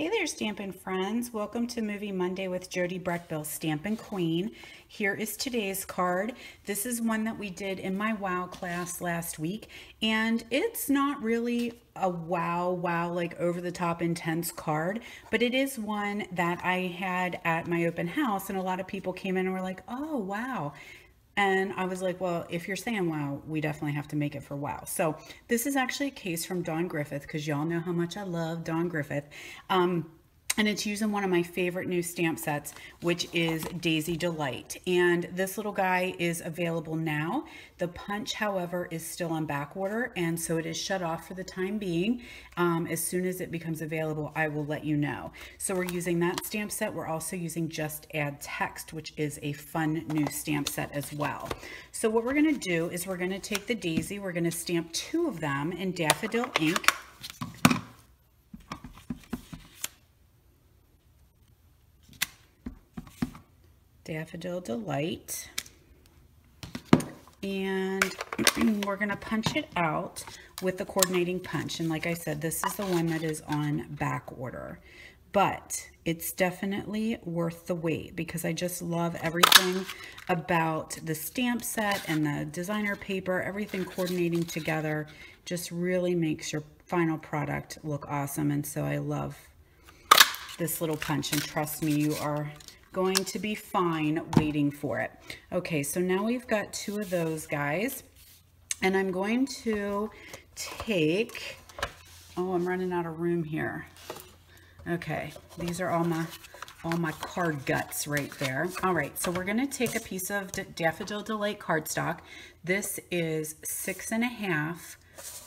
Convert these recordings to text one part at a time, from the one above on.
Hey there, Stampin' Friends. Welcome to Movie Monday with Jody Brechbill, Stampin' Queen. Here is today's card. This is one that we did in my WOW class last week, and it's not really a wow, wow, like over the top intense card, but it is one that I had at my open house, and a lot of people came in and were like, oh, wow. And I was like, well, if you're saying wow, we definitely have to make it for wow. So this is actually a case from Dawn Griffith because y'all know how much I love Dawn Griffith. Um, and it's using one of my favorite new stamp sets, which is Daisy Delight. And this little guy is available now. The punch, however, is still on back order, and so it is shut off for the time being. Um, as soon as it becomes available, I will let you know. So we're using that stamp set. We're also using Just Add Text, which is a fun new stamp set as well. So what we're gonna do is we're gonna take the Daisy, we're gonna stamp two of them in Daffodil ink. Daffodil Delight. And we're going to punch it out with the coordinating punch. And like I said, this is the one that is on back order. But it's definitely worth the wait because I just love everything about the stamp set and the designer paper, everything coordinating together just really makes your final product look awesome. And so I love this little punch and trust me, you are going to be fine waiting for it. Okay, so now we've got two of those guys. And I'm going to take, oh, I'm running out of room here. Okay, these are all my all my card guts right there. All right, so we're gonna take a piece of Daffodil Delight cardstock. This is six and a half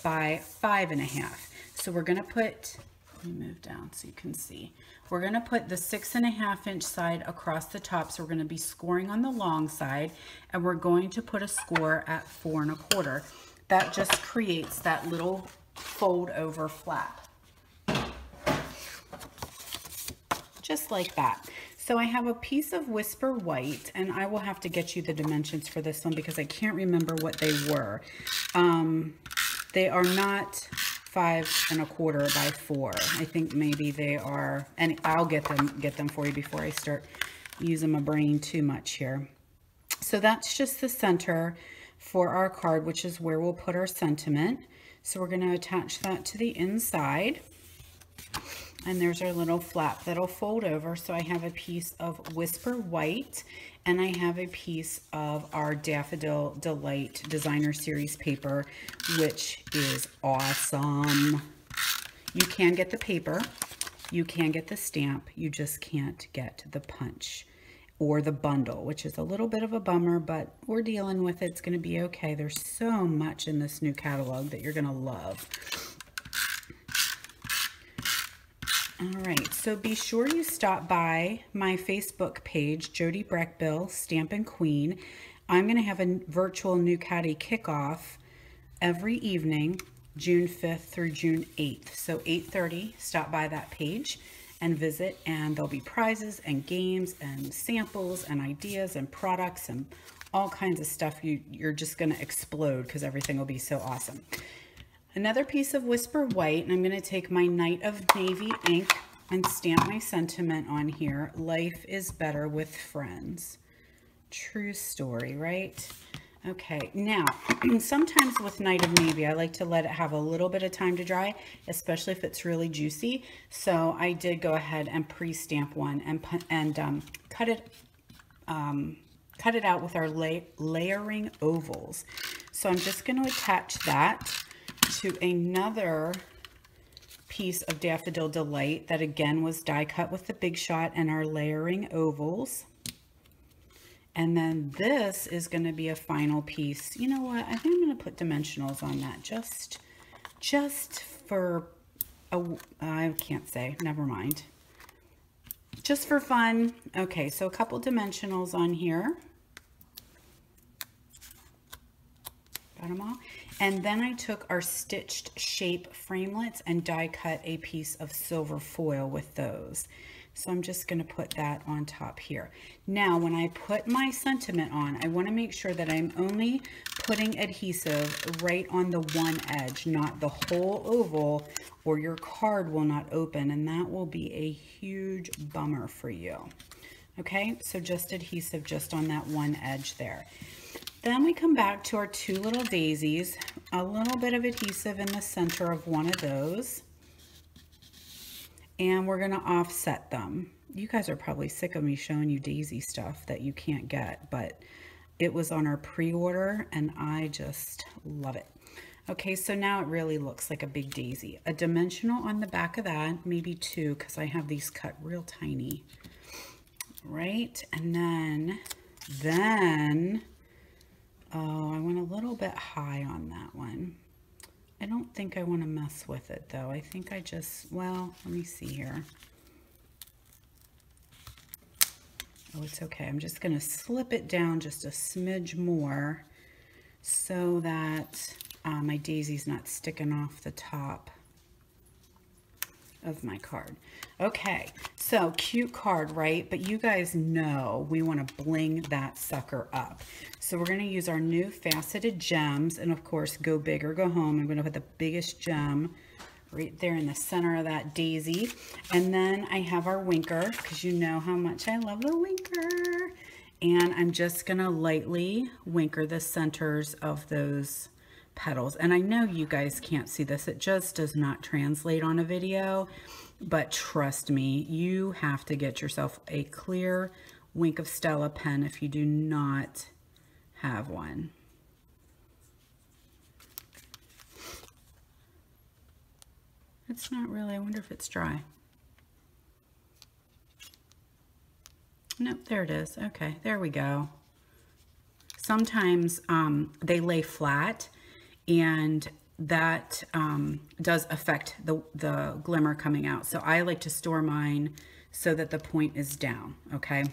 by five and a half. So we're gonna put, let me move down so you can see. We're going to put the six and a half inch side across the top. So we're going to be scoring on the long side and we're going to put a score at four and a quarter. That just creates that little fold over flap. Just like that. So I have a piece of Whisper White, and I will have to get you the dimensions for this one because I can't remember what they were. Um, they are not five and a quarter by four. I think maybe they are, and I'll get them, get them for you before I start using my brain too much here. So that's just the center for our card, which is where we'll put our sentiment. So we're going to attach that to the inside. And there's our little flap that'll fold over. So I have a piece of Whisper White and I have a piece of our Daffodil Delight Designer Series paper, which is awesome. You can get the paper, you can get the stamp, you just can't get the punch or the bundle, which is a little bit of a bummer, but we're dealing with it. It's going to be okay. There's so much in this new catalog that you're going to love. All right, so be sure you stop by my Facebook page, Jody Brechbill, Stampin' Queen. I'm going to have a virtual New Catty kickoff every evening, June 5th through June 8th. So 8.30, stop by that page and visit and there'll be prizes and games and samples and ideas and products and all kinds of stuff. You, you're just going to explode because everything will be so awesome. Another piece of Whisper White, and I'm going to take my Night of Navy ink and stamp my sentiment on here. Life is better with friends. True story, right? Okay, now, sometimes with Night of Navy, I like to let it have a little bit of time to dry, especially if it's really juicy. So I did go ahead and pre-stamp one and, and um, cut it um, cut it out with our la layering ovals. So I'm just going to attach that to another piece of Daffodil Delight that again was die cut with the Big Shot and our layering ovals. And then this is going to be a final piece. You know what? I think I'm going to put dimensionals on that just, just for, a, I can't say, never mind. Just for fun. Okay, so a couple dimensionals on here. All. And then I took our stitched shape framelits and die cut a piece of silver foil with those. So I'm just going to put that on top here. Now, when I put my sentiment on, I want to make sure that I'm only putting adhesive right on the one edge, not the whole oval, or your card will not open, and that will be a huge bummer for you. Okay, so just adhesive just on that one edge there. Then we come back to our two little daisies, a little bit of adhesive in the center of one of those and we're going to offset them. You guys are probably sick of me showing you daisy stuff that you can't get, but it was on our pre-order and I just love it. Okay, so now it really looks like a big daisy. A dimensional on the back of that, maybe two, because I have these cut real tiny. Right, and then, then, oh, I went a little bit high on that one. I don't think I want to mess with it though. I think I just, well, let me see here. Oh, it's okay. I'm just going to slip it down just a smidge more so that uh, my daisy's not sticking off the top of my card. Okay, so cute card, right? But you guys know we want to bling that sucker up. So we're going to use our new faceted gems and of course go big or go home. I'm going to put the biggest gem right there in the center of that daisy. And then I have our winker because you know how much I love the winker. And I'm just going to lightly winker the centers of those petals. And I know you guys can't see this. It just does not translate on a video. But trust me, you have to get yourself a clear Wink of Stella pen if you do not have one. It's not really, I wonder if it's dry. Nope, there it is. Okay, there we go. Sometimes um, they lay flat and that um, does affect the, the glimmer coming out. So I like to store mine so that the point is down, okay?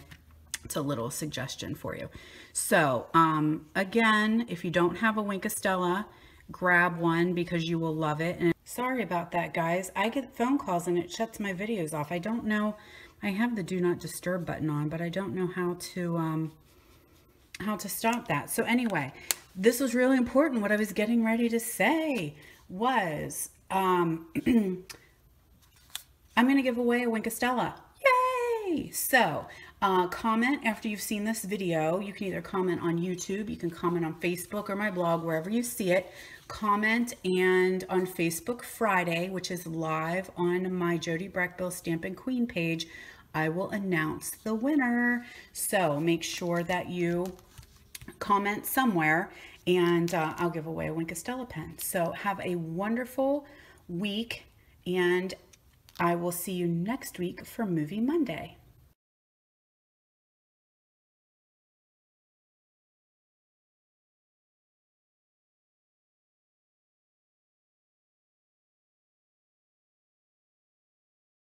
It's a little suggestion for you. So um, again, if you don't have a Wink of Stella, grab one because you will love it. And sorry about that, guys. I get phone calls and it shuts my videos off. I don't know. I have the do not disturb button on, but I don't know how to um, how to stop that. So anyway, this was really important. What I was getting ready to say was um, I'm going to give away a Wink of Stella. Yay! So uh, comment after you've seen this video. You can either comment on YouTube, you can comment on Facebook or my blog, wherever you see it. Comment and on Facebook Friday, which is live on my Jody Brechbill Stampin' Queen page, I will announce the winner. So make sure that you comment somewhere and uh, I'll give away a Wink of Stella pen. So have a wonderful week and I will see you next week for Movie Monday.